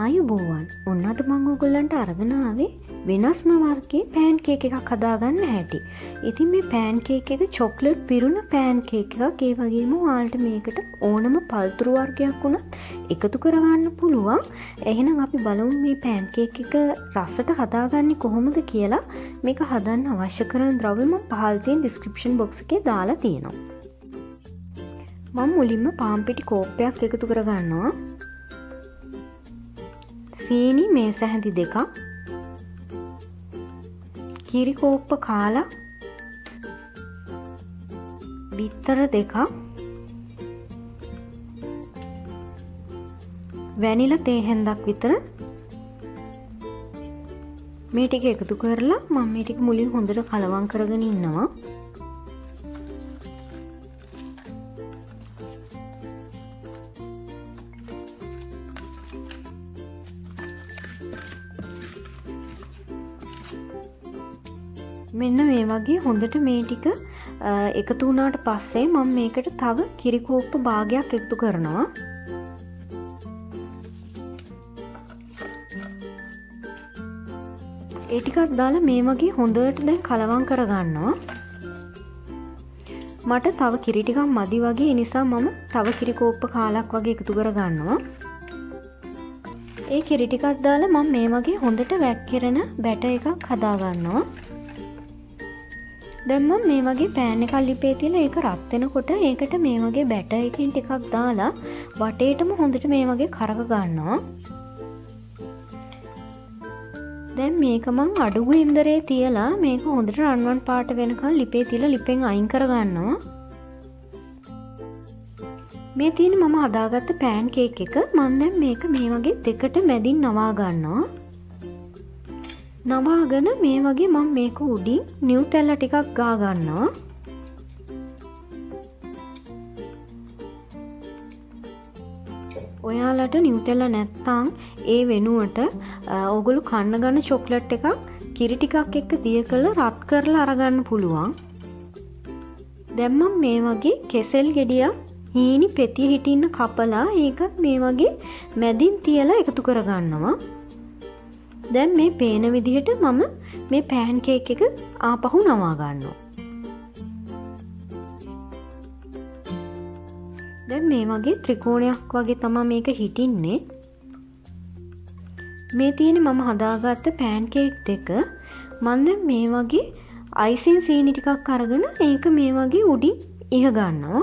ආයුබෝවන් ඔන්න අද මං ඔගොල්ලන්ට අරගෙනාවේ වෙනස්ම වර්ගේ පෑන්කේ එකක් හදාගන්න හැටි. ඉතින් මේ පෑන්කේ එක චොක්ලට් පිරුණ පෑන්කේ එකක්. ඒ වගේම වාල්ට මේකට ඕනම පල්තුරු වර්ගයක් වුණත් එකතු කරගන්න පුළුවන්. එහෙනම් අපි බලමු මේ පෑන්කේ එක රස්සට හදාගන්න කොහොමද කියලා. මේක හදන්න අවශ්‍ය කරන ද්‍රවම පහල්තියෙන් ඩිස්ක්‍රපෂන් බොක්ස එක දාලා තියෙනවා. මං මුලින්ම පාම්පිටි කෝප්පයක් එකතු කරගන්නවා. සීනි මේ සැහැඳි දෙකක්. කිරිකෝප්ප කාලා බිත්තර දෙකක් වැනිල තේහැන්දක් විතර. මේ ටික එකතු කරලා මම මේ ටික මුලින් හොඳට කලවම් කරගෙන ඉන්නවා. මෙන්න මේ වගේ හොඳට මේ ටික එකතු වුණාට පස්සේ මම මේකට තව කිරිකෝප්ප භාගයක් එකතු කරනවා. ඒටිකත් දාලා මේ වගේ හොඳට දැන් කලවං කරගන්නවා. මට තව කිරිටිකම් මදි වගේ නිසා මම තව කිරිකෝප්ප කාලක් වගේ එකතු කරගන්නවා. ඒ කිරිටිකත් දාලා මම මේ වගේ හොඳට වැක්කිරෙන බැට එකක් හදාගන්නවා. දැම්ම මේ වගේ පෑන එකල් ලිපේ තියල ඒක රත්වෙනකොට ඒකට මේ වගේ බැට එකින් ටිකක් දාලා වටේටම හොඳට මේ වගේ කරක ගන්නවා. දැන් මේකමං අඩුගු ඉන්දරේ තියලා මේක හොඳට රන්වන් පාට වෙනකල් ලිපේ තිල ලිපෙන් අයින් කරගන්නවා. මේ තියෙන මම හදාගත්ත පෑන් කේක් එක මන්දැම් මේක මේ වගේ දෙකට මැදින් නවා ගන්නවා නවාගෙන මේ වගේ මං මේක උඩින් නිව් තැල්ල ටිකක් ගාගන්නවා ඔයාලට නිවටෙල්ල නැත්තං ඒ වෙනුවට ඔගුළු කන්න ගන්න චොක්ලට් එකක් කිරි ටිකක් එක්ක දිය කළ රත් කරලා අරගන්න පුළුවන්. දැම්මම් මේ වගේ කෙසෙල් ගෙඩිය හීනි පෙතිය හිටින්න කපලා ඒකත් මේ වගේ මැදින් තියලා එකතු කරගන්නවා. දැන් මේ පේන විදිහට මම මේ පෑන්කේක් එක ආපහු නවාගන්නවා දැන් මේ වගේ ත්‍රිකෝණයක් වගේ තමා මේක හිටින්නේ. මේ තියෙන මම හදාගත්ත පෑන්කේක් දෙක මන්ද මේ වගේ අයිසින් සීනි ටිකක් අරගෙන ඒක මේ වගේ උඩි ඉහ ගන්නවා.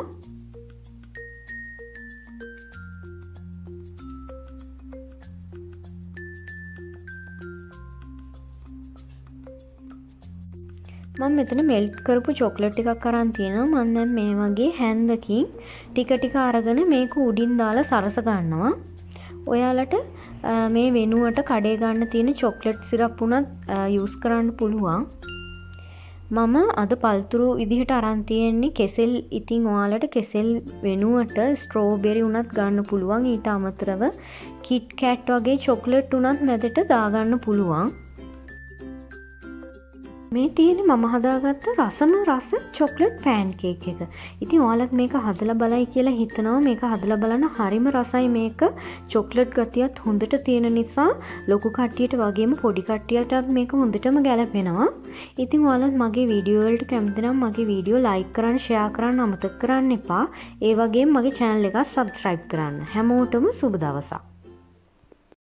මම මෙතන මෙල්ට් කරපු චොක්ලට් ටිකක් කරන් තියෙනවා. මන් දැන් මේ වගේ හැන්දකින් ටික ටික අරගෙන මේක උඩින් දාලා සරස ගන්නවා. ඔයාලට මේ වෙනුවට කඩේ ගන්න තියෙන චොක්ලට් සිරප් වුණත් යූස් කරන්න පුළුවන්. මම අද පල්තුරු විදිහට අරන් තියෙන්නේ කෙසෙල් ඉතින් ඔයාලට කෙසෙල් වෙනුවට ස්ට්‍රෝබෙරි වුණත් ගන්න පුළුවන්. ඊට අමතරව කිට් කෑට් වගේ චොක්ලට් වුණත් මැදට දාගන්න පුළුවන්. මේ තියෙන මම හදාගත්ත රසම රස චොක්ලට් පෑන් කේක් එක. ඉතින් ඕලත් මේක හදල බලයි කියලා හිතනවා. මේක හදල බලන හරිම රසයි මේක. චොක්ලට් ගතියත් හොඳට තියෙන නිසා ලොකු කට්ටියට වගේම පොඩි කට්ටියටත් මේක හොඳටම ගැලපෙනවා. ඉතින් ඕලත් මගේ වීඩියෝවල්ට කැමතිනම් මගේ වීඩියෝ ලයික් කරන්න ෂයා කරන්න අමතක් කරන්න එපා. ඒ වගේ මගේ චැනල් එක සබස්ක්‍රයිබ් කරන්න. හැමෝටම සුබ දවසක්.